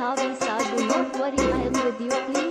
Havisa do not worry I am with you. Please